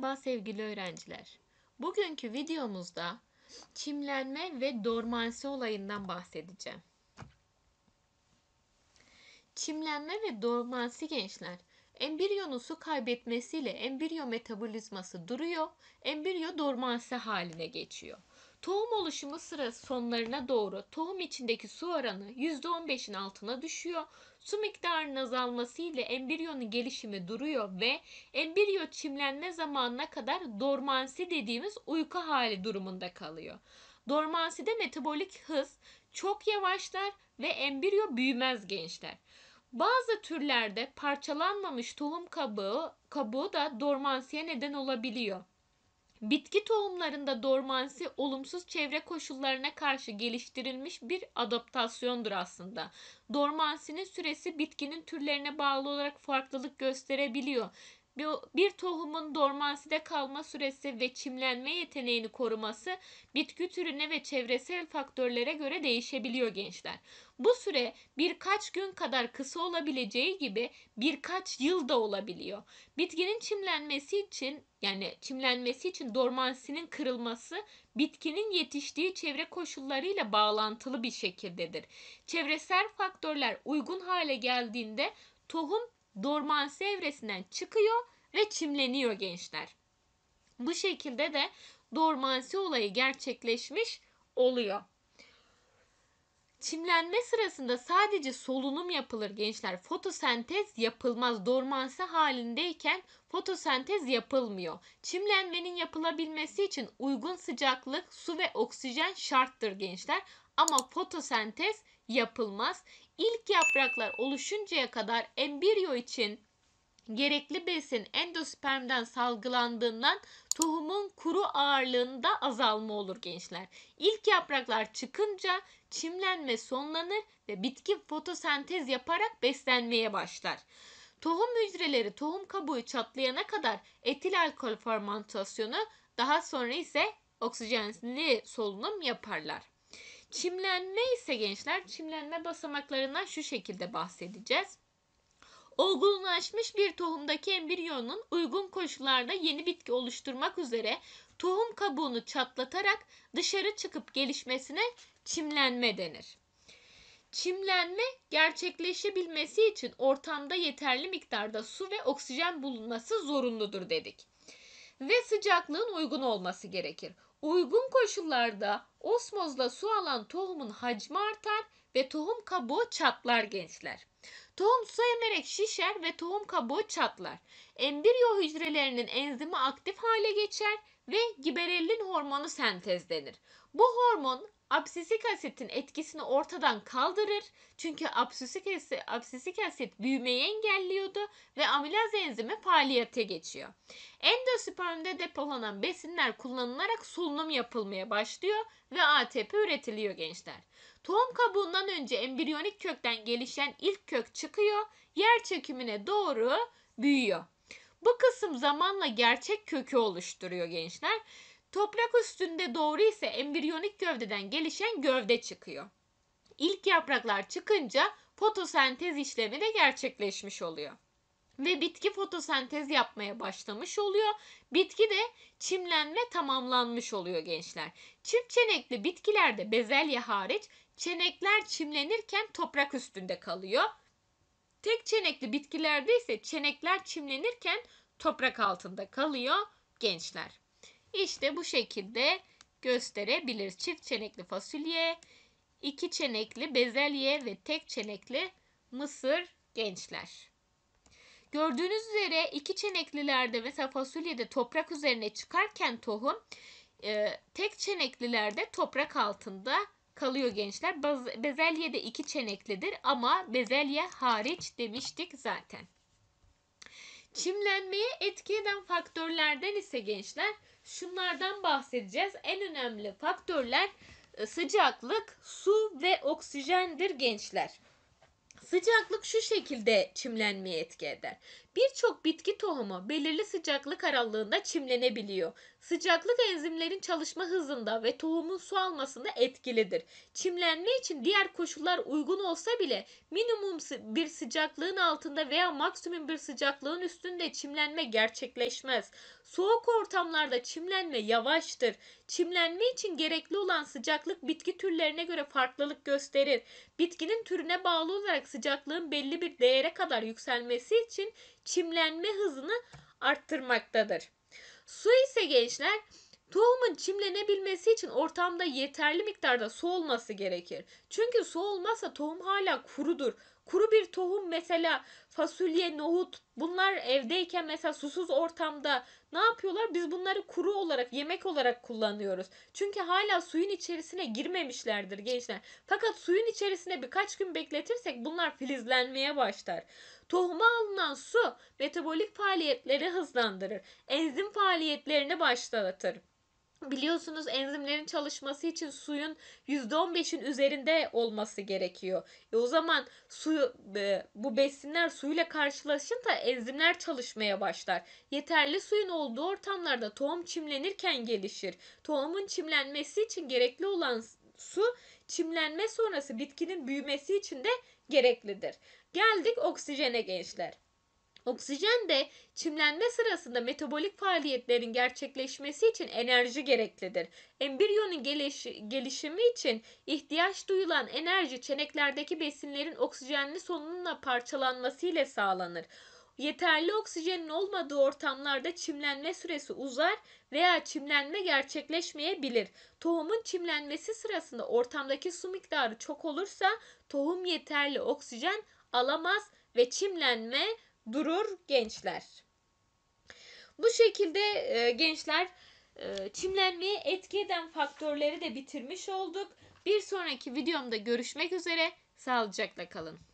Merhaba sevgili öğrenciler. Bugünkü videomuzda çimlenme ve dormansi olayından bahsedeceğim. Çimlenme ve dormansi gençler, embriyonun su kaybetmesiyle embriyo metabolizması duruyor, embriyo dormansi haline geçiyor. Tohum oluşumu sırası sonlarına doğru tohum içindeki su oranı %15'in altına düşüyor. Su miktarının azalması ile embriyonun gelişimi duruyor ve embriyo çimlenme zamanına kadar dormansi dediğimiz uyku hali durumunda kalıyor. Dormanside metabolik hız çok yavaşlar ve embriyo büyümez gençler. Bazı türlerde parçalanmamış tohum kabuğu, kabuğu da dormansiye neden olabiliyor. Bitki tohumlarında dormansi olumsuz çevre koşullarına karşı geliştirilmiş bir adaptasyondur aslında. Dormansinin süresi bitkinin türlerine bağlı olarak farklılık gösterebiliyor. Bir tohumun dormanside kalma süresi ve çimlenme yeteneğini koruması bitki türüne ve çevresel faktörlere göre değişebiliyor gençler. Bu süre birkaç gün kadar kısa olabileceği gibi birkaç yıl da olabiliyor. Bitkinin çimlenmesi için yani çimlenmesi için dormansinin kırılması bitkinin yetiştiği çevre koşullarıyla bağlantılı bir şekildedir. Çevresel faktörler uygun hale geldiğinde tohum dormansi evresinden çıkıyor ve çimleniyor gençler. Bu şekilde de dormansi olayı gerçekleşmiş oluyor. Çimlenme sırasında sadece solunum yapılır gençler. Fotosentez yapılmaz. Dormansi halindeyken fotosentez yapılmıyor. Çimlenmenin yapılabilmesi için uygun sıcaklık, su ve oksijen şarttır gençler. Ama fotosentez yapılmaz. İlk yapraklar oluşuncaya kadar embriyo için gerekli besin endospermden salgılandığından tohumun kuru ağırlığında azalma olur gençler. İlk yapraklar çıkınca çimlenme sonlanır ve bitki fotosentez yaparak beslenmeye başlar. Tohum hücreleri tohum kabuğu çatlayana kadar etil alkol fermentasyonu daha sonra ise oksijenli solunum yaparlar. Çimlenme ise gençler çimlenme basamaklarından şu şekilde bahsedeceğiz. Olgunlaşmış bir tohumdaki embriyonun uygun koşullarda yeni bitki oluşturmak üzere tohum kabuğunu çatlatarak dışarı çıkıp gelişmesine çimlenme denir. Çimlenme gerçekleşebilmesi için ortamda yeterli miktarda su ve oksijen bulunması zorunludur dedik. Ve sıcaklığın uygun olması gerekir. Uygun koşullarda osmozla su alan tohumun hacmi artar ve tohum kabuğu çatlar gençler. Tohum su emerek şişer ve tohum kabuğu çatlar. Embriyo hücrelerinin enzimi aktif hale geçer ve giberellin hormonu sentezlenir. Bu hormon absisik asitin etkisini ortadan kaldırır. Çünkü absisik asit, absisik asit büyümeyi engelliyordu ve amilaz enzimi faaliyete geçiyor. Endospermde depolanan besinler kullanılarak solunum yapılmaya başlıyor ve ATP üretiliyor gençler. Tohum kabuğundan önce embriyonik kökten gelişen ilk kök çıkıyor, yer çekimine doğru büyüyor. Bu kısım zamanla gerçek kökü oluşturuyor gençler. Toprak üstünde doğru ise embriyonik gövdeden gelişen gövde çıkıyor. İlk yapraklar çıkınca fotosentez işlemi de gerçekleşmiş oluyor. Ve bitki fotosentez yapmaya başlamış oluyor. Bitki de çimlenme tamamlanmış oluyor gençler. Çift çenekli bitkilerde bezelye hariç çenekler çimlenirken toprak üstünde kalıyor. Tek çenekli bitkilerde ise çenekler çimlenirken toprak altında kalıyor gençler. İşte bu şekilde gösterebiliriz. Çift çenekli fasulye, iki çenekli bezelye ve tek çenekli mısır gençler. Gördüğünüz üzere iki çeneklilerde mesela fasulyede toprak üzerine çıkarken tohum e, tek çeneklilerde toprak altında kalıyor gençler. Bezelye de iki çeneklidir ama bezelye hariç demiştik zaten. Çimlenmeye etki eden faktörlerden ise gençler şunlardan bahsedeceğiz. En önemli faktörler e, sıcaklık, su ve oksijendir gençler. Sıcaklık şu şekilde çimlenmeye etki eder. Bir Birçok bitki tohumu belirli sıcaklık aralığında çimlenebiliyor. Sıcaklık enzimlerin çalışma hızında ve tohumun su almasında etkilidir. Çimlenme için diğer koşullar uygun olsa bile minimum bir sıcaklığın altında veya maksimum bir sıcaklığın üstünde çimlenme gerçekleşmez. Soğuk ortamlarda çimlenme yavaştır. Çimlenme için gerekli olan sıcaklık bitki türlerine göre farklılık gösterir. Bitkinin türüne bağlı olarak sıcaklığın belli bir değere kadar yükselmesi için çimlenme hızını arttırmaktadır. Su ise gençler tohumun çimlenebilmesi için ortamda yeterli miktarda su olması gerekir. Çünkü su olmazsa tohum hala kurudur. Kuru bir tohum mesela fasulye, nohut bunlar evdeyken mesela susuz ortamda ne yapıyorlar? Biz bunları kuru olarak, yemek olarak kullanıyoruz. Çünkü hala suyun içerisine girmemişlerdir gençler. Fakat suyun içerisine birkaç gün bekletirsek bunlar filizlenmeye başlar. Tohuma alınan su metabolik faaliyetleri hızlandırır. Enzim faaliyetlerini başlatır. Biliyorsunuz enzimlerin çalışması için suyun %15'in üzerinde olması gerekiyor. E o zaman su e, bu besinler suyla karşılaşınca enzimler çalışmaya başlar. Yeterli suyun olduğu ortamlarda tohum çimlenirken gelişir. Tohumun çimlenmesi için gerekli olan su çimlenme sonrası bitkinin büyümesi için de gereklidir. Geldik oksijene gençler. Oksijen de çimlenme sırasında metabolik faaliyetlerin gerçekleşmesi için enerji gereklidir. Embriyonun geliş- gelişimi için ihtiyaç duyulan enerji çeneklerdeki besinlerin oksijenli solunumla parçalanması ile sağlanır. Yeterli oksijenin olmadığı ortamlarda çimlenme süresi uzar veya çimlenme gerçekleşmeyebilir. Tohumun çimlenmesi sırasında ortamdaki su miktarı çok olursa tohum yeterli oksijen alamaz ve çimlenme durur gençler. Bu şekilde e, gençler e, çimlenmeyi etki eden faktörleri de bitirmiş olduk. Bir sonraki videomda görüşmek üzere. Sağlıcakla kalın.